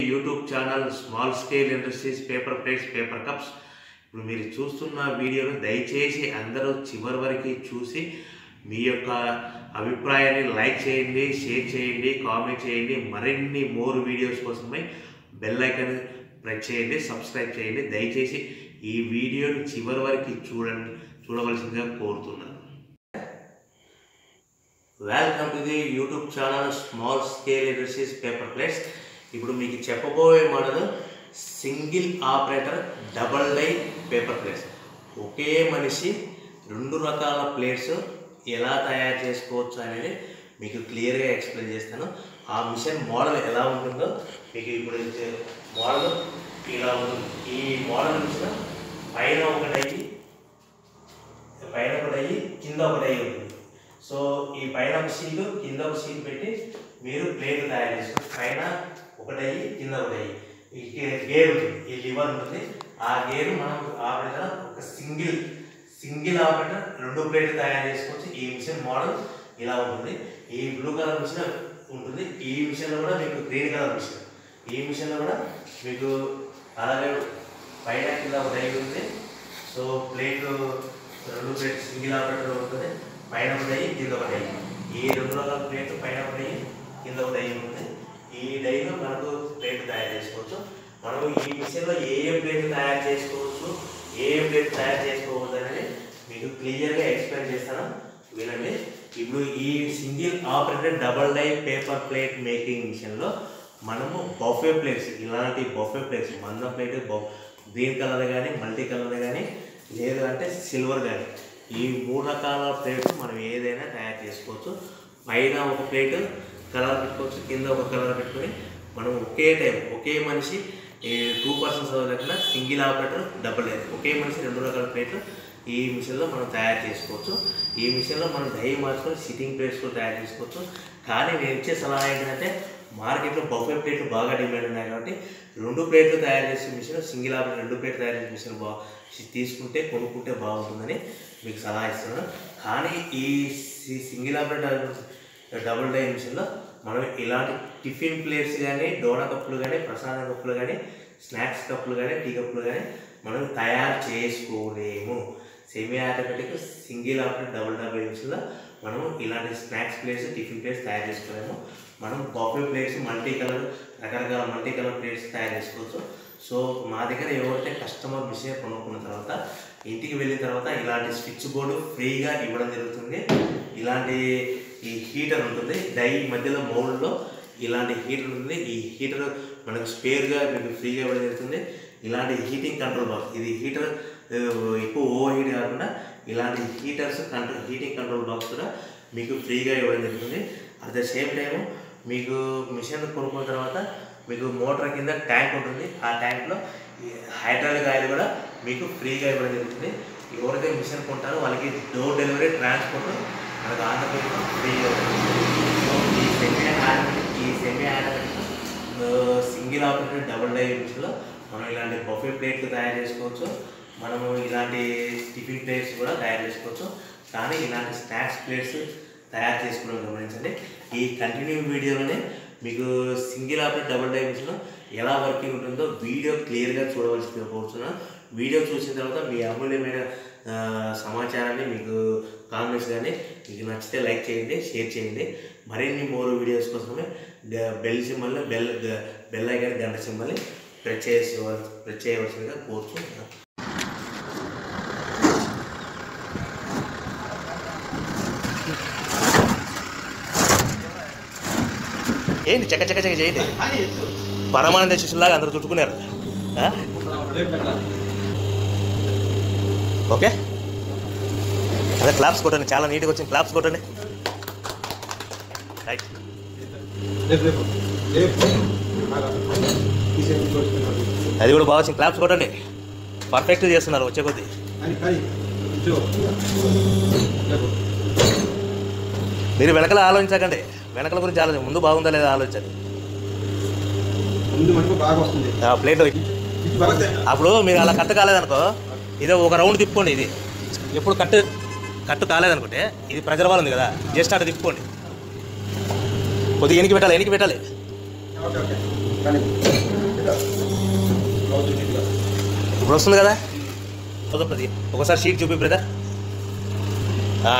YouTube channel small scale industries paper plates paper cups. ఇప్పుడు మీరు చూస్తున్న వీడియోను దయచేసి అందరూ చివరి వరకు చూసి మీ యొక్క అభిప్రాయాన్ని లైక్ చేయండి షేర్ చేయండి కామెంట్ చేయండి. మరిన్ని మోర్ వీడియోస్ కోసమై బెల్ ఐకాన్ ప్రెస్ చేయండి సబ్స్క్రైబ్ చేయండి. దయచేసి ఈ వీడియోని చివరి వరకు చూడండి చూడవలసిందిగా కోరుతున్నాను. Welcome to the YouTube channel small scale industries paper plates ఇప్పుడు మీకు చెప్పబోయే model single operator double die paper plates ఒకే మనిషి రెండు రకాల ప్లేట్స్ ఎలా తయారు చేసుకోవచ్చు అనేది మీకు క్లియర్గా ఎక్స్ప్లెయిన్ చేస్తాను. ఆ మిషన్ మోడల్ ఎలా ఉంటుందో మీకు ఇప్పుడు మోడల్ ఇలా ఉంటుంది. ఈ మోడల్ మిషన్ పైన ఒకటి పైన ఒకటి అయ్యి కింద ఒకటి ఉంటుంది. సో ఈ పైన ఒక సీలు కింద ఒక సీల్ పెట్టి మీరు ప్లేట్ తయారు చేసుకోండి పైన ఒకటి అయ్యి కింద ఒకటయ్యి ఈ గేర్ ఉంటుంది ఈ లివర్ ఉంటుంది. ఆ గేర్ మనం ఆపరేటర్ ఒక సింగిల్ సింగిల్ ఆపరేటర్ రెండు ప్లేట్లు తయారు చేసుకోవచ్చు. ఈ మిషన్ మోడల్ ఇలా ఉంటుంది. ఈ బ్లూ కలర్ మిషన్ ఉంటుంది. ఈ మిషన్లో కూడా మీకు గ్రీన్ కలర్ మిషన్. ఈ మిషన్లో కూడా మీకు అలాగే పైన కింద ఒక డై ఉంది సో ప్లేట్లు రెండు ప్లేట్ సింగిల్ ఆపరేటర్ ఉంటుంది. పైన ఒక డై కింద ఒక డై. ఈ రెండు రకాల ప్లేట్ పైన ఒక డై కింద ఒక డై ఉంటుంది ఈ డైలో మనకు ప్లేట్ తయారు చేసుకోవచ్చు మనం ఈ మిషన్లో ఏ ఏ ప్లేట్ తయారు చేసుకోవచ్చు ఏ ఏ ప్లేట్ తయారు చేసుకోవద్దు అనేది మీకు క్లియర్గా ఎక్స్ప్లెయిన్ చేస్తాను. వినండి. ఇప్పుడు ఈ single operated double die paper plate making మిషన్లో మనము బఫే ప్లేట్స్ ఇలాంటి బఫే ప్లేట్స్ మందం ప్లేట్ గ్రీన్ కలర్ కానీ మల్టీ కలర్ కానీ లేదు అంటే సిల్వర్ కానీ ఈ మూడు రకాల ప్లేట్స్ మనం ఏదైనా తయారు చేసుకోవచ్చు. పైన ఒక ప్లేట్ కలర్ పెట్టుకోవచ్చు కింద ఒక కలర్ పెట్టుకొని మనం ఒకే టైం ఒకే మనిషి టూ పర్సన్స్ లేకుండా సింగిల్ ఆపరేటర్ డబుల్ డై ఒకే మనిషి రెండు రకాల ప్లేట్లు ఈ మిషన్లో మనం తయారు చేసుకోవచ్చు. ఈ మిషన్లో మనం డై మార్చుకొని సిట్టింగ్ ప్లేట్స్ కూడా తయారు చేసుకోవచ్చు. కానీ నేను ఇచ్చే సలహా ఏంటంటే మార్కెట్లో బఫే ప్లేట్లు బాగా డిమాండ్ ఉన్నాయి కాబట్టి రెండు ప్లేట్లు తయారు చేసే మిషన్ సింగిల్ ఆపరేటర్ రెండు ప్లేట్లు తయారు చేసే మిషన్ బా తీసుకుంటే కొనుక్కుంటే బాగుంటుందని మీకు సలహా ఇస్తున్నాను. కానీ ఈ సింగిల్ ఆపరేటర్ డబుల్ డై మిషన్లో మనం ఇలాంటి టిఫిన్ ప్లేట్స్ కానీ డోనా కప్పులు కానీ ప్రసాద కప్పులు కానీ స్నాక్స్ కప్పులు కానీ టీ కప్పులు కానీ మనం తయారు చేసుకోలేము. Semi automatic single operate double double యూస్లో మనం ఇలాంటి స్నాక్స్ ప్లేట్స్ టిఫిన్ ప్లేట్స్ తయారు చేసుకోలేము. మనం కాఫీ ప్లేట్స్ మల్టీ కలర్ రకరకాల మల్టీ కలర్ ప్లేట్స్ తయారు చేసుకోవచ్చు. సో మా దగ్గర ఎవరైతే కస్టమర్ మిషన్ కొనుక్కున్న తర్వాత ఇంటికి వెళ్ళిన తర్వాత ఇలాంటి స్విచ్ బోర్డు ఫ్రీగా ఇవ్వడం జరుగుతుంది. ఇలాంటి ఈ హీటర్ ఉంటుంది. డై మధ్యలో మౌల్డ్లో ఇలాంటి హీటర్ ఉంటుంది. ఈ హీటర్ మనకు స్పేర్గా మీకు ఫ్రీగా ఇవ్వడం జరుగుతుంది. ఇలాంటి హీటింగ్ కంట్రోల్ బాక్స్. ఇది హీటర్ ఎక్కువ ఓవర్ హీట్ కాకుండా ఇలాంటి heaters control heating control box కూడా మీకు ఫ్రీగా ఇవ్వడం జరుగుతుంది. అట్ ద సేమ్ టైం మీకు మిషన్ కొనుక్కున్న తర్వాత మీకు మోటార్ కింద ట్యాంక్ ఉంటుంది. ఆ ట్యాంక్లో హైడ్రాలిక్ ఆయిల్ కూడా మీకు ఫ్రీగా ఇవ్వడం జరుగుతుంది. ఎవరైతే మిషన్ కొంటారో వాళ్ళకి డోర్ డెలివరీ ట్రాన్స్పోర్ట్ మనకు ఆంధ్రప్రదేశ్లో ఫ్రీగా ఉంటుంది ఈ సెమీ ఆటోమేటిక్ ఈ semi automatic single operator double die మనం ఇలాంటి బఫే ప్లేట్లు తయారు చేసుకోవచ్చు. మనము ఇలాంటి టిఫిన్ ప్లేట్స్ కూడా తయారు చేసుకోవచ్చు. కానీ ఇలాంటి స్నాక్స్ ప్లేట్స్ తయారు చేసుకోవడం గమనించండి. ఈ కంటిన్యూ వీడియోలోనే మీకు సింగిల్ ఆపరేట్ డబుల్ డై ఎలా వర్కింగ్ ఉంటుందో వీడియో క్లియర్గా చూడవలసి కోరుతున్నాను వీడియో చూసిన తర్వాత మీ అమూల్యమైన సమాచారాన్ని మీకు కామెంట్స్ కానీ మీకు నచ్చితే లైక్ చేయండి షేర్ చేయండి. మరిన్ని మోర్ వీడియోస్ కోసమే bell symbol bell bell icon గంట సింబల్ని ప్రెస్ చేసేవాల్ ప్రెస్ చేయవలసిందిగా కోరుతున్నాను ఏంటి చక్క చక్క చక్క చేయండి పరమానంద శిష్యులాగా అందరూ చుట్టుకున్నారు. ఓకే. అదే క్లాప్స్ కొట్టండి చాలా నీట్గా వచ్చింది. క్లాప్స్ కొట్టండి. రైట్ అది కూడా బాగా వచ్చింది. క్లాప్స్ కొట్టండి. పర్ఫెక్ట్ చేస్తున్నారు వచ్చే కొద్దీ. మీరు వెనకల ఆలోచించకండి. వెనకల గురించి ఆలోచన ముందు బాగుందా లేదా ఆలోచించండి ఆ ప్లేట్ అప్పుడు మీరు అలా కట్ట కాలేదనుకో ఇదే ఒక రౌండ్ తిప్పుకోండి ఇది. ఎప్పుడు కట్టు కట్టు కాలేదనుకుంటే ఇది ప్రెజర్ వాళ్ళు ఉంది కదా. జస్ట్ అటు తిప్పుకోండి. కొద్దిగా ఎనికి పెట్టాలి ఎనికి పెట్టాలి. ఇప్పుడు వస్తుంది కదా? ప్రతి ఒకసారి షీట్ చూపి brother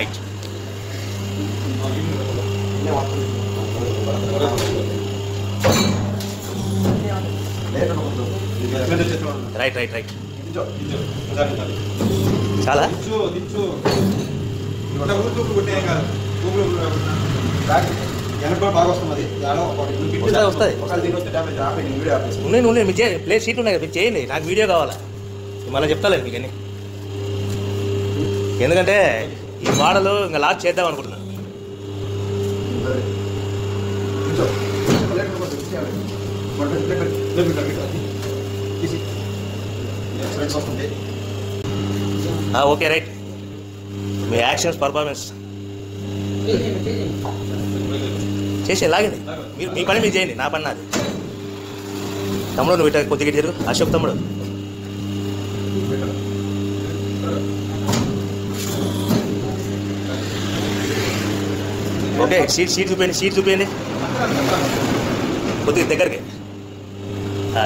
right? Right right right చాలా. ఉన్నాయి ఉన్నాయి మీరు చేయండి ప్లే షీట్ ఉన్నాయి కదా మీరు చేయండి నాకు వీడియో కావాలా మళ్ళీ చెప్తాలేదు మీకు అన్ని ఎందుకంటే ఈ మోడల్ ఇంకా లాక్ చేద్దాం అనుకుంటున్నాను. తీసి. వస్తుంది ఓకే రైట్. మీ యాక్షన్స్ పర్ఫార్మెన్స్ చేసి లాగండి మీరు మీ పని మీరు చేయండి నా పని నాది. తమ్ముడు నువ్వు ఇట్లా కొద్దిగా తీరు అశోక్ తమ్ముడు. ఓకే సీట్ సీట్ చూపించండి సీట్ చూపించండి. కొద్దిగా దగ్గరికి.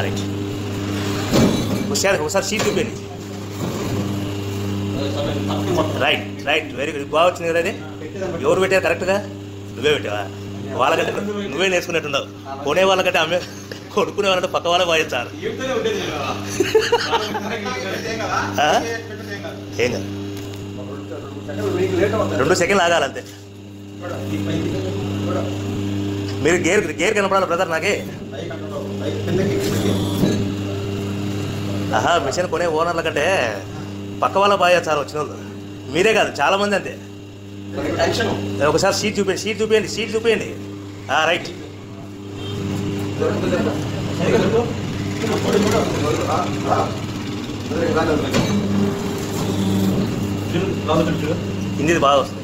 రైట్. ఒకసారి ఒకసారి సీట్ చూపించండి. రైట్ రైట్ వెరీ గుడ్ బాగా వచ్చింది కదా అది ఎవరు పెట్టారు? కరెక్ట్గా నువ్వే పెట్టావా? వాళ్ళకంటే నువ్వే నేర్చుకున్నట్టున్నావు. కొనే వాళ్ళకంటే అమ్మే కొనుక్కునే వాళ్ళంటే పక్క వాళ్ళే వాయించారు ఏం కాదు. రెండు సెకండ్లు ఆగాలంతే మీరు గేర్ గేర్ కనపడాలి బ్రదర్ నాకే? ఆహా మిషన్ కొనే ఓనర్ల కంటే పక్క వాళ్ళ బాగా సార్ వచ్చిన మీరే కాదు చాలా మంది అంతే. టెన్షన్. ఒకసారి సీట్ చూపించండి సీట్ చూపించండి సీట్ చూపించండి రైట్. హిందీ బాగా వస్తుంది.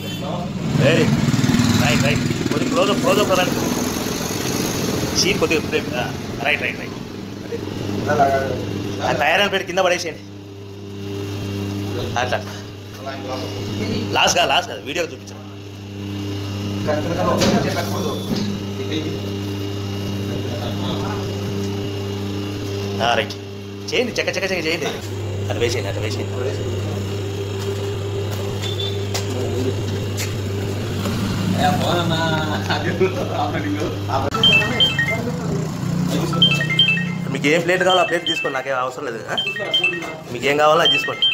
వెరీ రైట్ రైట్ కొద్దిగా క్లోజ్ క్లోజ్ రండి. సీట్ కొద్దిగా రైట్ రైట్ రైట్ టైర్ పెట్టి కింద పడేసేయండి. అట్లా. లాస్ కాదు లాస్ట్ కాదు వీడియో చూపించాను రైట్. చేయండి చెక్క చెక్క చెక్క చేయండి. అటు వేసేయండి అటు వేసేయండి. మీకు ఏం ప్లేట్ కావాలో ఆ ప్లేట్ తీసుకోండి నాకేం అవసరం లేదు. మీకేం మీకు ఏం కావాలో అది తీసుకోండి.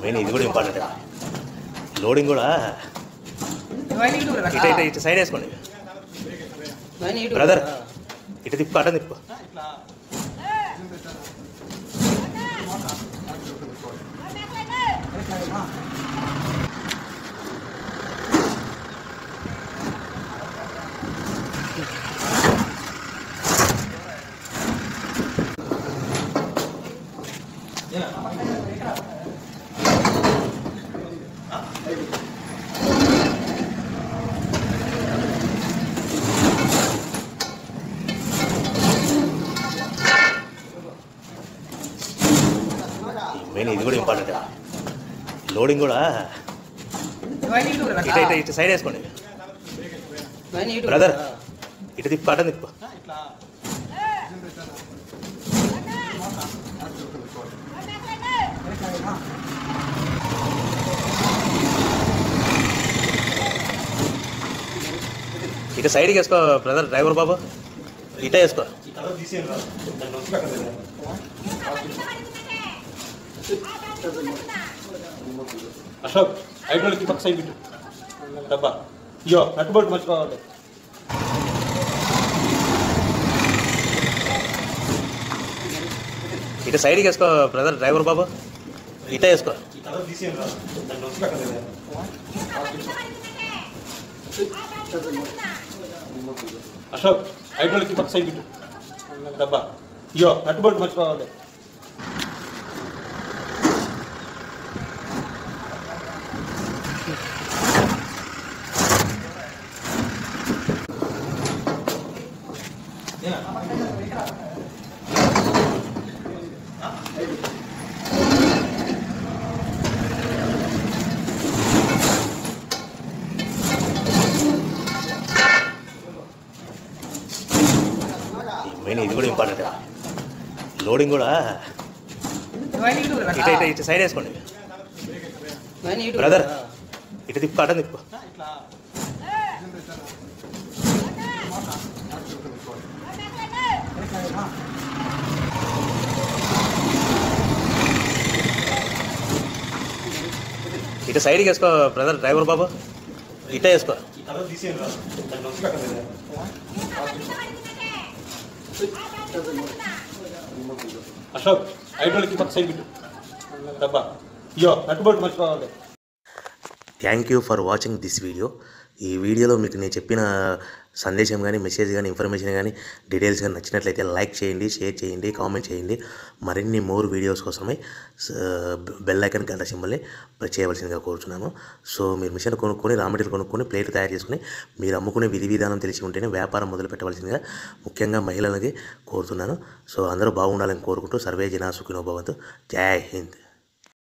మెయిన్ ఇది కూడా ఇంపార్టెంట్ లోడింగ్ కూడా ఇటు ఇటు ఇటు సైడ్ వేసుకోండి. బ్రదర్ ఇటు తిప్పు అటని తిప్పు. మెయిన్ ఇది కూడా ఇంపార్టెంట్ లోడింగ్ కూడా ఇటు ఇటు ఇటు సైడ్ వేసుకోండి. బ్రదర్ ఇటు తిప్పు అటని తిప్పు. ఇటు సైడ్కి వేసుకో బ్రదర్ డ్రైవర్ బాబు. ఇటే వేసుకో. అశోక్ ఐదు పక్క సైడ్ పెట్టు. డబ్బా. ఇయో నట్టుబడి మర్చిపోవాలి ఇటు సైడ్కి వేసుకో బ్రదర్ డ్రైవర్ బాబు. ఇటే వేసుకో. అశోక్ హైడ్రోలిక్ పక్క సైడ్ పెట్టు డబ్బా ఇయో నట్టుబడి మర్చిపోవాలి మెయిన్ కూడా? ఇంపార్టెంట్ లోడింగ్ కూడా ఇటు ఇటు ఇటు సైడ్ వేసుకోండి. బ్రదర్ ఇటు తిప్పు అటం తిప్పు. ఇటు సైడ్కి వేసుకో బ్రదర్ డ్రైవర్ బాబు. ఇటే వేసుకో. అశోక్ హైడ్రోలిక్ పక్క సైడ్ పెట్టు. డబ్బా. ఇయో నట్టుబడి మర్చిపోవాలి. Thank you for watching this video ఈ వీడియోలో మీకు నేను చెప్పిన సందేశం కానీ మెసేజ్ కానీ ఇన్ఫర్మేషన్ కానీ డీటెయిల్స్ కానీ నచ్చినట్లయితే లైక్ చేయండి షేర్ చేయండి కామెంట్ చేయండి. మరిన్ని మోర్ వీడియోస్ కోసమే బెల్ ఐకన్ గంట సింబల్ని చేయవలసిందిగా కోరుచున్నాను. సో మీరు మిషన్ కొనుక్కొని రా మెటీరియల్ కొనుక్కొని ప్లేట్లు తయారు చేసుకుని మీరు అమ్ముకునే విధి విధానం తెలిసి ఉంటేనే వ్యాపారం మొదలు పెట్టవలసిందిగా ముఖ్యంగా మహిళలకి కోరుతున్నాను. సో అందరూ బాగుండాలని కోరుకుంటూ సర్వే జనా సుఖినోభవంతు జై హింద్.